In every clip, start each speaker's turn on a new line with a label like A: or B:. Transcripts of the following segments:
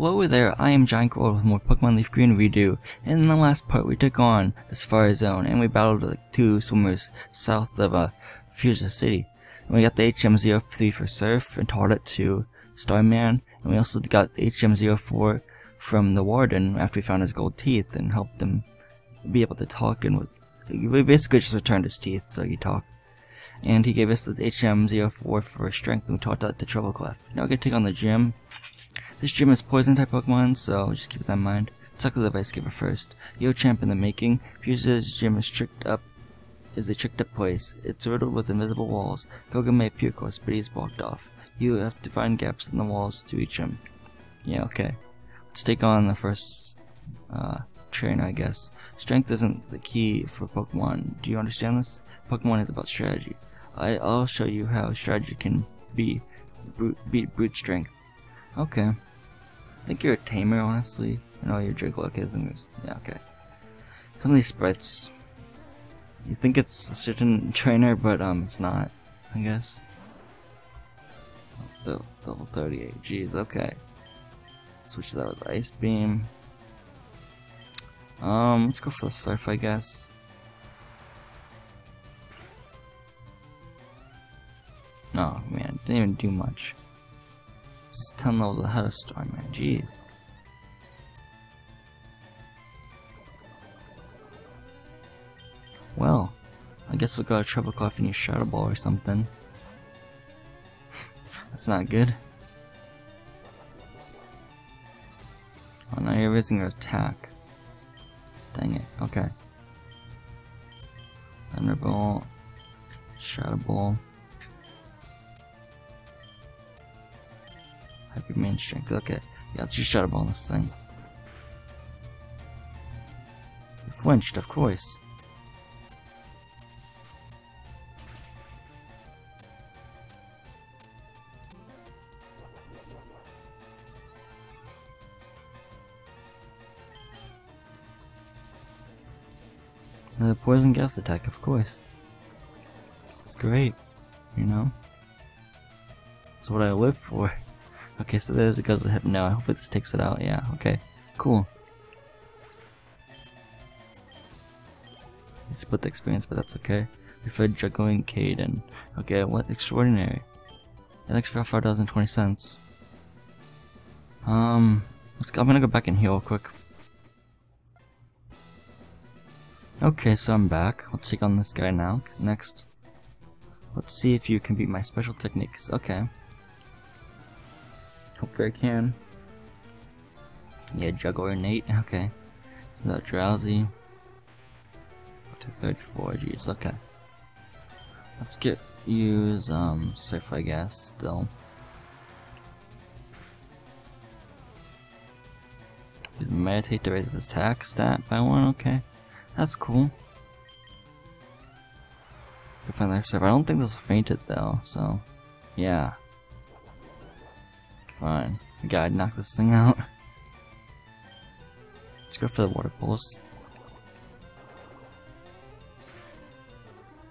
A: Hello there, I am Giant Grotle with more Pokemon Leaf Green redo. and In the last part, we took on the Safari Zone and we battled like two swimmers south of uh, Fuchsia City. And we got the HM03 for Surf and taught it to Starman, and we also got the HM04 from the Warden after we found his gold teeth and helped him be able to talk and with. We basically just returned his teeth so he talked. And he gave us the HM04 for strength and we taught that to Treble Clef. Now we're gonna take on the gym this gym is poison type Pokemon, so just keep that in mind. Suck the Vice Giver first. Yo Champ in the making. Fuchsia's gym is tricked up is a tricked up place. It's riddled with invisible walls. Koga may appear but he's blocked off. You have to find gaps in the walls to reach him. Yeah, okay. Let's take on the first uh, trainer, I guess. Strength isn't the key for Pokemon. Do you understand this? Pokemon is about strategy. I, I'll show you how strategy can be brute, beat brute strength. Okay think you're a tamer, honestly. I know you're Jiggler. Okay, yeah, okay. Some of these sprites, you think it's a certain trainer, but um, it's not. I guess. Oh, level 38. Jeez. Okay. Switch that with Ice Beam. Um, let's go for the Surf, I guess. No, man, didn't even do much. It's 10 levels ahead of Starman, jeez. Well, I guess we got a Treble Clef and use Shadow Ball or something. That's not good. Oh, now you're raising your attack. Dang it, okay. Thunderbolt, Shadow Ball. Happy main strength. Okay. Yeah, let's just Shadow Ball this thing. You flinched, of course. Another poison gas attack, of course. It's great, you know? It's what I live for. Okay, so there's a guzzle hip now. I hope this takes it out. Yeah, okay. Cool. It's Split the experience, but that's okay. Referred juggling Kayden. Okay, what extraordinary. Alex for four dollars and twenty cents. Um let's go, I'm gonna go back and heal quick. Okay, so I'm back. Let's take on this guy now. Next. Let's see if you can beat my special techniques. Okay. Hopefully I can. Yeah, Juggler Nate, okay. It's not Drowzee. To 34, geez, okay. Let's get use um Surf I guess still. Use meditate to raise his attack stat by one, okay. That's cool. Find that surf. I don't think this will faint it though, so yeah. Fine. Gotta knock this thing out. Let's go for the water pulse.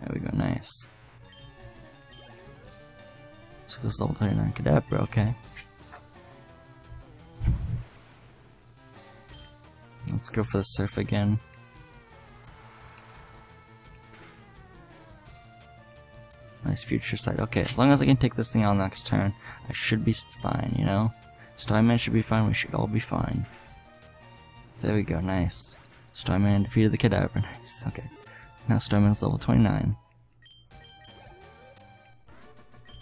A: There we go, nice. So this level 39 Kadabra, okay. Let's go for the surf again. Future sight. Okay, as long as I can take this thing out next turn, I should be fine, you know? Starman should be fine, we should all be fine. There we go, nice. Starman defeated the Kadabra, nice, okay. Now Starman's level 29.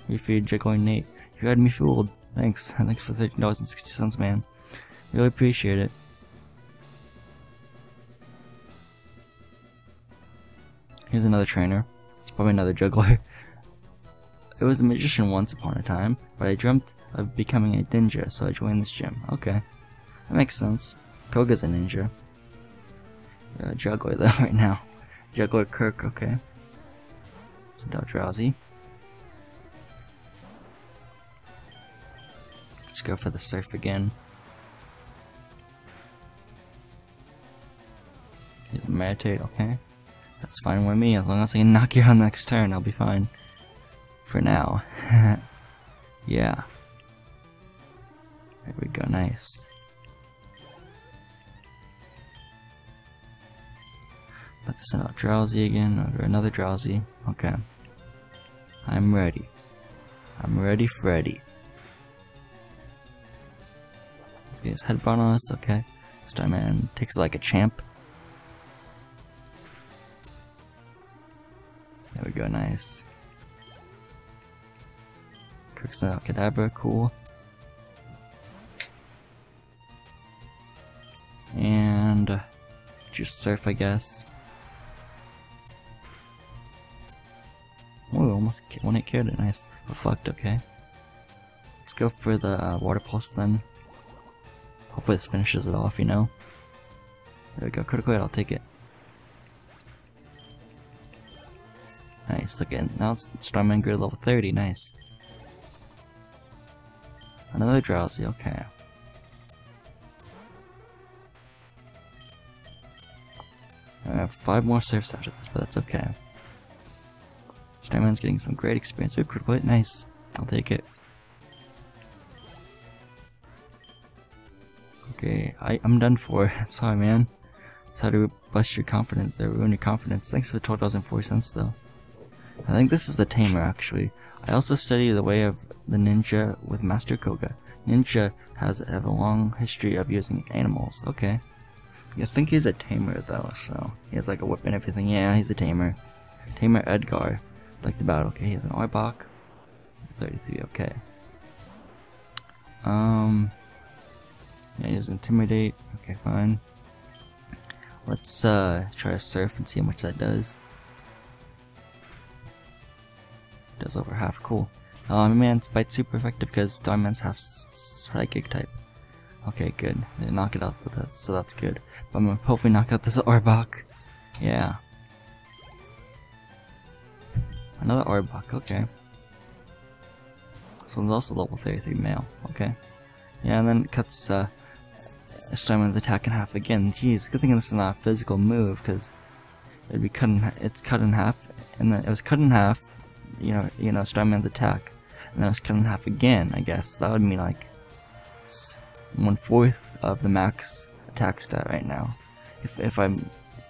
A: We defeated Jiggling Nate. You had me fooled. Thanks. Thanks for $13.60, man. Really appreciate it. Here's another trainer. It's probably another juggler. I was a magician once upon a time, but I dreamt of becoming a ninja, so I joined this gym. Okay. That makes sense. Koga's a ninja. You're juggler though right now. Juggler Kirk, okay. Now Drowzee. Let's go for the surf again. Meditate, okay. That's fine with me, as long as I can knock you out next turn, I'll be fine for now. yeah. There we go, nice. To send out Drowzee again, or another Drowzee. Okay. I'm ready. I'm ready, Freddy. Let's get his headbutt on us, okay. Starman takes it like a champ. There we go, nice. Cooks out Kadabra, cool. And just surf, I guess. Oh, almost one hit killed it. Nice. fucked okay. Let's go for the uh, water pulse then. Hopefully this finishes it off, you know. There we go. Critical hit, I'll take it. Nice. Again, now it's Starman Grid level 30. Nice. Another Drowzee, okay. I have five more surfs after this, but that's okay. Starman's getting some great experience with critical hit. Nice. I'll take it. Okay, I, I'm done for. Sorry, man. Sorry to bust your confidence, to ruin your confidence. Thanks for the 12,004 cents, though. I think this is the tamer, actually. I also study the way of the ninja with Master Koga. Ninja has a long history of using animals. Okay. I think he's a tamer, though, so... He has, like, a whip and everything. Yeah, he's a tamer. Tamer Edgar. Like the battle. Okay, he has an Arbok. 33, okay. Um... Yeah, he has Intimidate. Okay, fine. Let's uh, try to surf and see how much that does. Does over half, cool. Um, man's bite super effective because Starman's half psychic type. Okay, good. They knock it out with us, so that's good. But I'm gonna hopefully knock out this Arbok. Yeah. Another Arbok, okay. So there's also level 33 male, okay. Yeah, and then it cuts uh, Starman's attack in half again. Jeez, good thing this is not a physical move, because it'd be cut in, it's cut in half, and then it was cut in half, you know, you know, Starman's attack, and it was cut in half again, I guess. That would mean like one fourth of the max attack stat right now. If, if I'm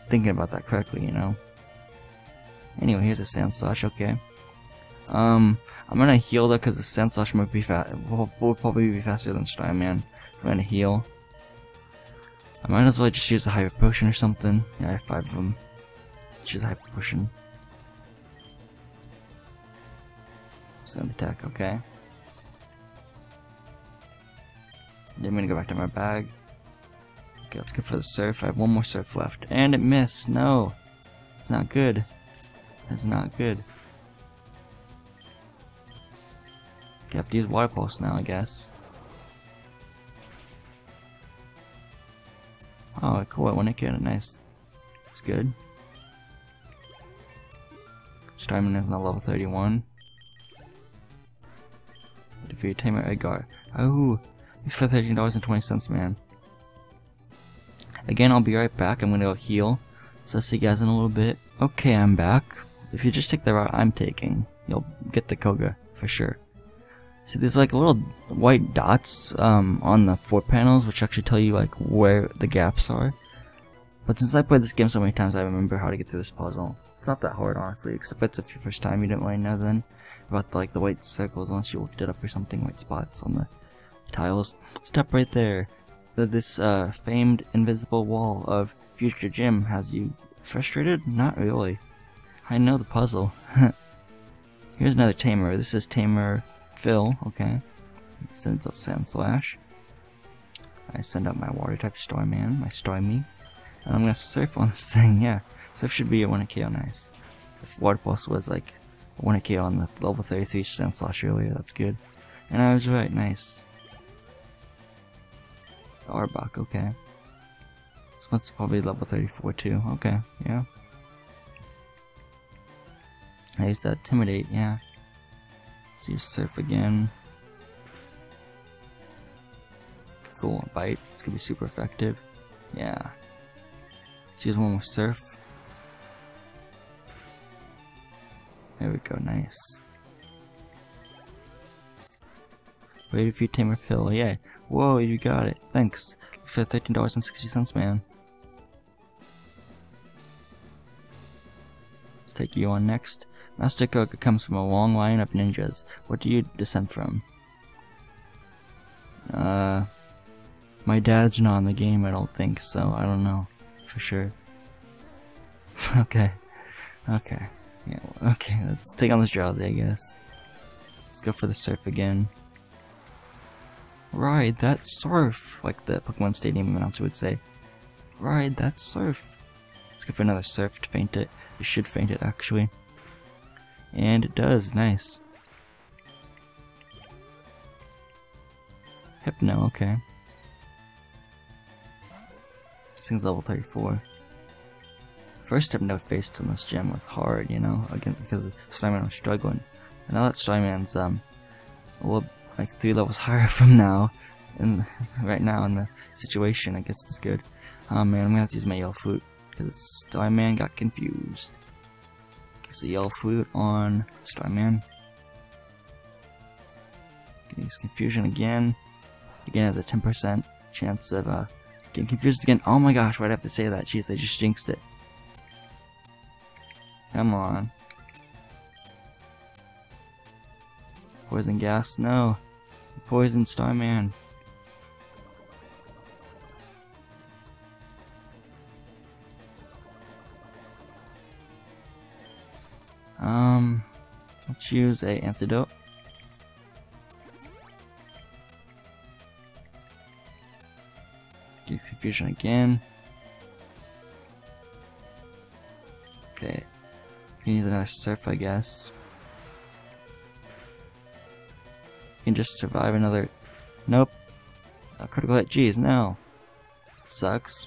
A: thinking about that correctly, you know. Anyway, here's a Sandslash, okay. Um, I'm gonna heal though, because the Sandslash might be fast. Will, will probably be faster than Starman. I'm gonna heal. I might as well just use a Hyper Potion or something. Yeah, I have five of them. Just use a Hyper Potion. Sand attack, okay. Then I'm gonna go back to my bag. Okay, let's go for the surf. I have one more surf left. And it missed. No. It's not good. That's not good. Okay, I have to use water pulse now, I guess. Oh, cool. I want to get it. Nice. That's good. Starman is now level 31. Defeat Tamer Edgar. Oh, he's for $13.20, man. Again, I'll be right back. I'm gonna go heal. So I'll see you guys in a little bit. Okay, I'm back. If you just take the route I'm taking, you'll get the Koga for sure. See, there's like little white dots um, on the four panels, which actually tell you like where the gaps are. But since I played this game so many times, I remember how to get through this puzzle. It's not that hard, honestly, except if it's your first time, you didn't really know then about the, like the white circles unless you looked it up or something, white spots on the tiles. Step right there. The, this uh, famed invisible wall of Fuchsia Gym has you frustrated? Not really. I know the puzzle. Here's another tamer. This is tamer Phil, okay. Sends a Sandslash. I send out my water type Starman, my Starmie. And I'm gonna surf on this thing, yeah. Surf should be a 1 KO nice. If water pulse was like a 1 KO on the level 33 Sandslash earlier, that's good. And I was right, nice. Arbok, okay. So that's probably level 34 too, okay, yeah. I used that intimidate, yeah. Let's use surf again. Cool, bite. It's gonna be super effective. Yeah. Let's use one more surf. There we go, nice. Ready for your tamer Phil, yeah. Whoa, you got it. Thanks. For $13.60, man. Let's take you on next. Master Koga comes from a long line of ninjas. What do you descend from? Uh, my dad's not in the game, I don't think, so I don't know for sure. okay, okay, yeah, okay. Let's take on this Drowzee, I guess. Let's go for the surf again. Ride that surf, like the Pokemon Stadium announcer would say. Ride that surf. Let's go for another surf to faint it. It should faint it actually. And it does, nice. Hypno, okay. This thing's level 34. First Hypno faced in this gym was hard, you know, again because Starman was struggling. And now that Starman's um well like three levels higher from now and right now in the situation I guess it's good. Oh man, I'm gonna have to use my yellow flute because Starman got confused. Guess the yellow flute on Starman. Use confusion again. Again has a 10% chance of uh, getting confused again. Oh my gosh, why'd I have to say that? Jeez, they just jinxed it. Come on. Poison gas, no. Poison Starman. Um, let's use a antidote. Get confusion again. Need another surf, I guess. can just survive another... Nope. A critical hit. Jeez, no. Sucks.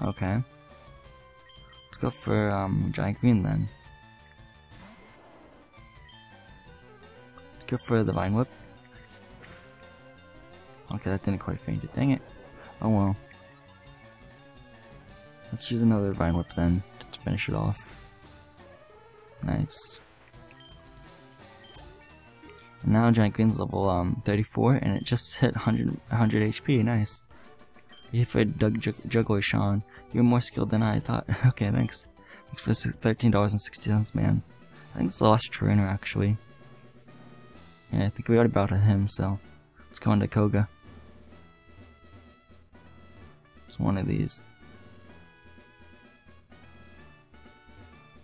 A: Okay Let's go for um, Giant Green then. Let's go for the Vine Whip. Okay, that didn't quite faint it. Dang it. Oh well. Let's use another Vine Whip then to finish it off. Nice. And now Giant Green's level um, 34 and it just hit 100, 100 HP. Nice. If I Doug Juggler Sean, you're more skilled than I thought. okay, thanks. Thanks for $13.60, man. I think it's the last trainer, actually. Yeah, I think we already battled him, so let's go into Koga. It's one of these.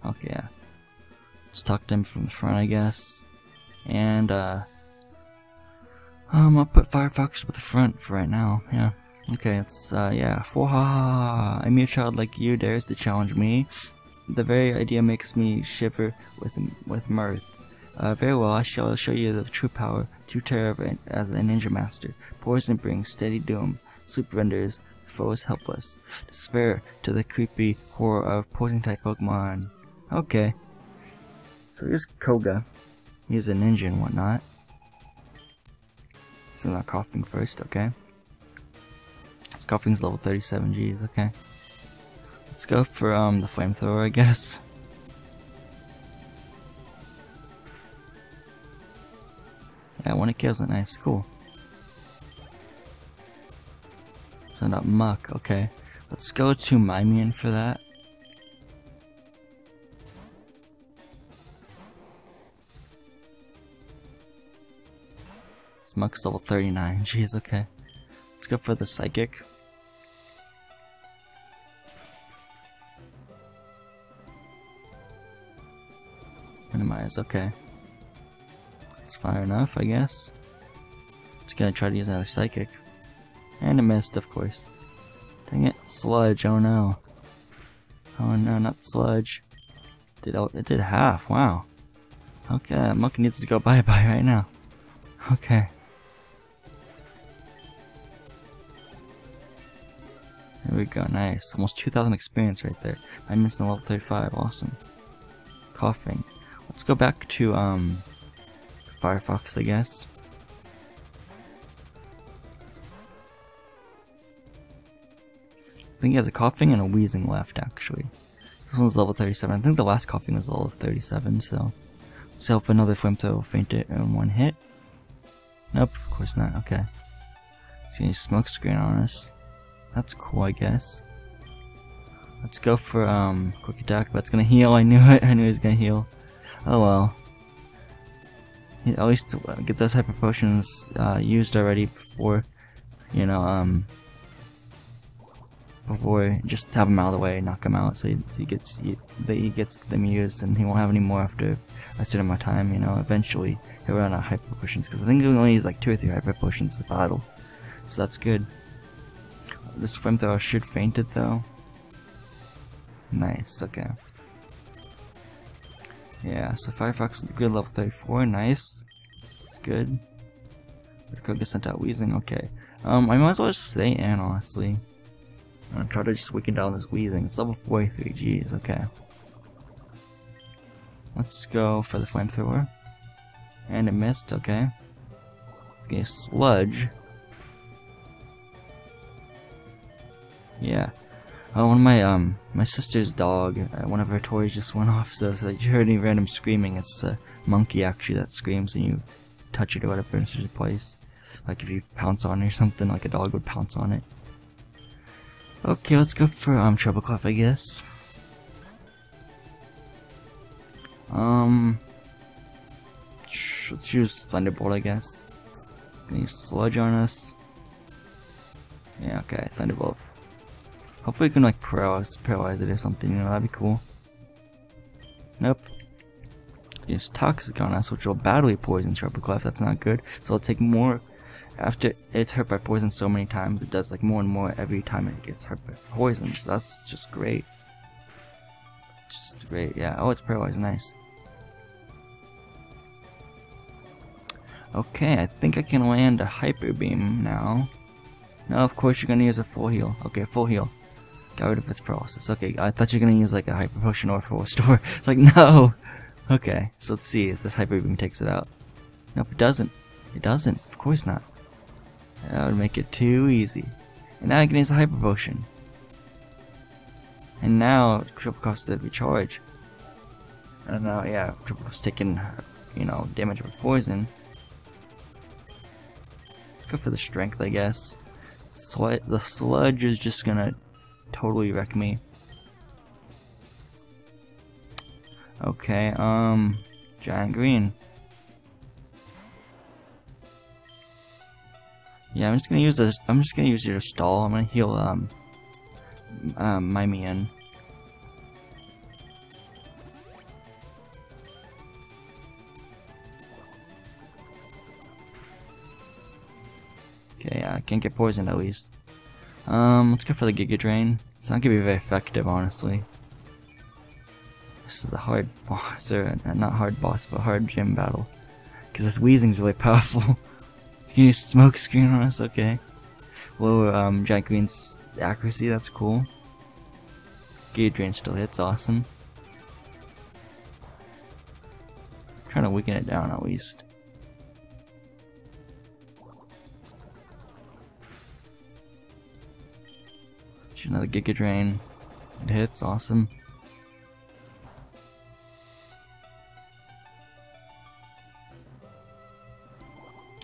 A: Okay, yeah. Let's talk to him from the front, I guess. And, uh... Um, I'll put Firefox with the front for right now, yeah. Okay, it's, uh, yeah. Foha! A mere child like you dares to challenge me. The very idea makes me shiver with, with mirth. Uh, very well, I shall show you the true power, true terror of as a ninja master. Poison brings steady doom. Sleep renders foes helpless. Despair to the creepy horror of poison type Pokemon. Okay. So here's Koga. He's a ninja and whatnot. So not Koffing first, okay? Koffing's level 37 Gs, okay. Let's go for um the flamethrower, I guess. Yeah, when it kills it, nice, cool. Send up Muk, okay. Let's go to Mimian for that. Muck's level 39, jeez, okay. Let's go for the psychic. Minimize, okay. It's fire enough, I guess. Just gonna try to use another psychic. And it missed, of course. Dang it, sludge, oh no. Oh no, not sludge. Did it did half, wow. Okay, Muk needs to go bye-bye right now. Okay. There we go, nice. Almost 2,000 experience right there. I'm missing level 35, awesome. Koffing. Let's go back to um, Firefox, I guess. I think he has a Koffing and a Weezing left, actually. This one's level 37. I think the last Koffing was level 37, so... Let's see if another flamethrower will faint it in one hit. Nope, of course not. Okay. He's gonna smoke screen on us. That's cool, I guess. Let's go for um quick attack, but it's gonna heal. I knew it. I knew he was gonna heal. Oh well. At least get those hyper potions uh, used already before, you know, um, before just have him out of the way, knock him out, so he, he gets he, he gets them used, and he won't have any more after I sit in my time. You know, eventually he'll run out of hyper potions because I think he only use like two or three hyper potions in battle, so that's good. This flamethrower should faint it though. Nice, okay. Yeah, so Firefox is good level 34, nice. It's good. Koga sent out Weezing, okay. Um, I might as well just stay in, honestly. I'm gonna try to just weaken down this Weezing. It's level 43, jeez, okay. Let's go for the flamethrower. And it missed, okay. Let's get a sludge. Yeah, uh, one of my um my sister's dog, uh, one of her toys just went off. So if you heard any random screaming, it's a monkey actually that screams and you touch it or whatever in such a place. Like if you pounce on it or something, like a dog would pounce on it. Okay, let's go for um treble clef, I guess. Um, let's use thunderbolt, I guess. It's gonna use sludge on us. Yeah, okay, thunderbolt. Hopefully we can like paralyze, paralyze it or something, you know, that'd be cool. Nope. Use toxic on us, which will badly poison Clef. that's not good. So it'll take more after it's hurt by poison so many times, it does like more and more every time it gets hurt by poison. So that's just great. Just great, yeah. Oh, it's paralyzed, nice. Okay, I think I can land a hyper beam now. No, of course you're gonna use a full heal. Okay, full heal. Got rid of its paralysis. Okay, I thought you were gonna use like a hyper potion or for a store. It's like no. Okay, so let's see if this hyper beam takes it out. Nope, it doesn't. It doesn't. Of course not. That would make it too easy. And now I can use a hyper potion. And now triple cost to recharge. And now yeah, triple's taking you know damage with poison. Let's for the strength, I guess. Sl the sludge is just gonna totally wreck me. Okay, um, giant green. Yeah, I'm just gonna use this. I'm just gonna use your stall. I'm gonna heal um, um, my Mian. Okay, I can't get poisoned at least. Um, let's go for the Giga Drain. It's not gonna be very effective, honestly. This is a hard boss, or not hard boss, but hard gym battle. Because this Weezing's really powerful. you use smoke screen on us, okay. Lower um, Giant Green's accuracy, that's cool. Giga Drain still hits, awesome. trying to weaken it down at least. Another Giga Drain. It hits, awesome.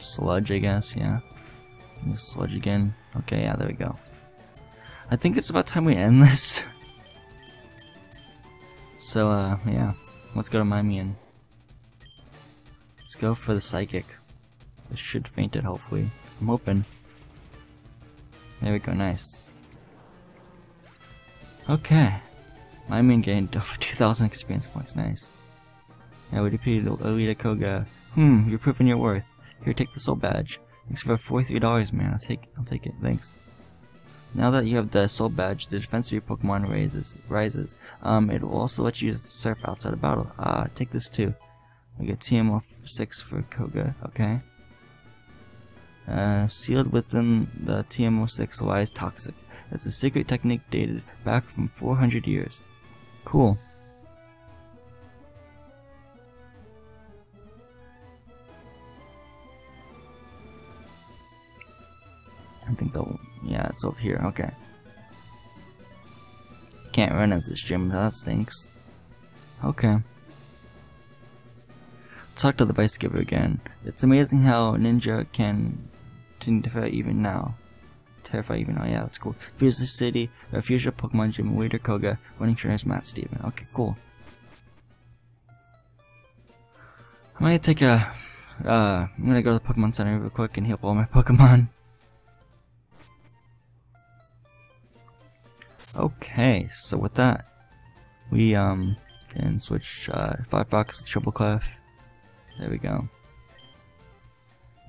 A: Sludge, I guess, yeah. Sludge again. Okay, yeah, there we go. I think it's about time we end this. so, uh, yeah. Let's go to Mimian. Let's go for the Psychic. This should faint it, hopefully. I'm hoping. There we go, nice. Okay. My main gained over 2,000 experience points, nice. Now we defeated Elita Koga. Hmm, you're proving your worth. Here, take the soul badge. Thanks for $43, man. I'll take I'll take it, thanks. Now that you have the soul badge, the defense of your Pokemon raises rises. Um, it will also let you surf outside of battle. Ah, uh, take this too. We get TMO 6 for Koga, okay. Uh, sealed within the TM06 lies Toxic. It's a secret technique dated back from 400 years. Cool. I think they'll... Yeah, it's over here. Okay. Can't run at this gym. That stinks. Okay. talk to the Vice Giver again. It's amazing how Ninja can terrify even now. Terrify even now, yeah, that's cool. Fuchsia City, a Fuchsia Pokemon Gym, Waiter Koga, winning trainers Matt Steven. Okay, cool. I'm gonna take a, uh, I'm gonna go to the Pokemon Center real quick and heal all my Pokemon. Okay, so with that, we, um, can switch, uh, Firefox to Triple Clef. There we go.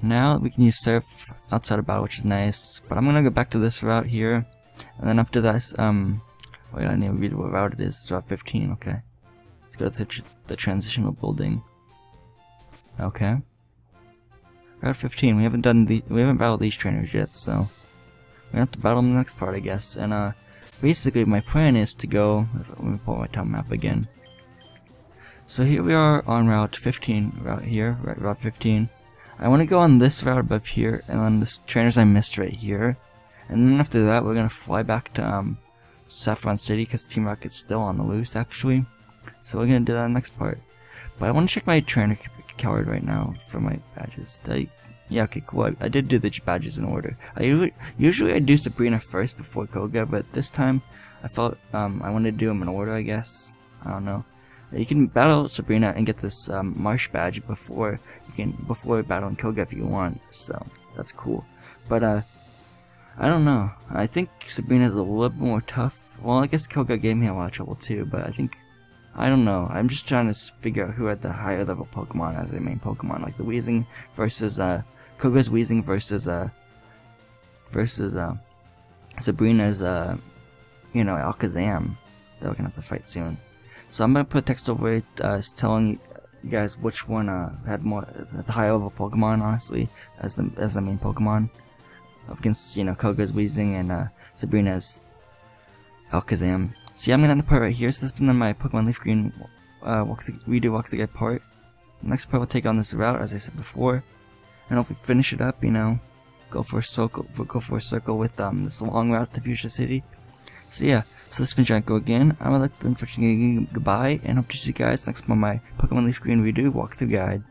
A: Now we can use Surf outside of battle, which is nice. But I'm gonna go back to this route here, and then after that, um, wait, I need to read what route it is. It's route 15. Okay, let's go to the, tr the transitional building. Okay, route 15. We haven't done the we haven't battled these trainers yet, so we have to battle in the next part, I guess. And uh, basically my plan is to go. Let me pull my top map again. So here we are on route 15, route here, right, route 15. I want to go on this route above here, and then the trainers I missed right here. And then after that, we're going to fly back to um, Saffron City, because Team Rocket's still on the loose, actually. So we're going to do that next part. But I want to check my trainer card right now for my badges. I, yeah, okay, cool. I, I, did do the badges in order. I usually, usually I do Sabrina first before Koga, but this time I felt um, I wanted to do them in order, I guess. I don't know. You can battle Sabrina and get this um, Marsh badge before you can before battling Koga if you want. So that's cool. But uh, I don't know. I think Sabrina is a little bit more tough. Well, I guess Koga gave me a lot of trouble too. But I think I don't know. I'm just trying to figure out who had the higher level Pokemon as their main Pokemon, like the Weezing versus uh Koga's Weezing versus uh versus uh Sabrina's uh you know Alakazam that we're gonna have to fight soon. So I'm gonna put text over it uh, telling you guys which one uh, had more the high level Pokemon, honestly, as the as the main Pokemon against you know Koga's Weezing and uh, Sabrina's Alakazam. So yeah, I'm gonna end the part right here. So this has been my Pokemon Leaf Green uh, walk the, redo walk the guide part. next part we'll take on this route, as I said before, and if we finish it up, you know, go for a circle, go for a circle with um this long route to Fuchsia City. So yeah, so this has been Janko again. I would like to thank for. Goodbye, and hope to see you guys next time on my Pokemon Leaf Green redo walkthrough guide.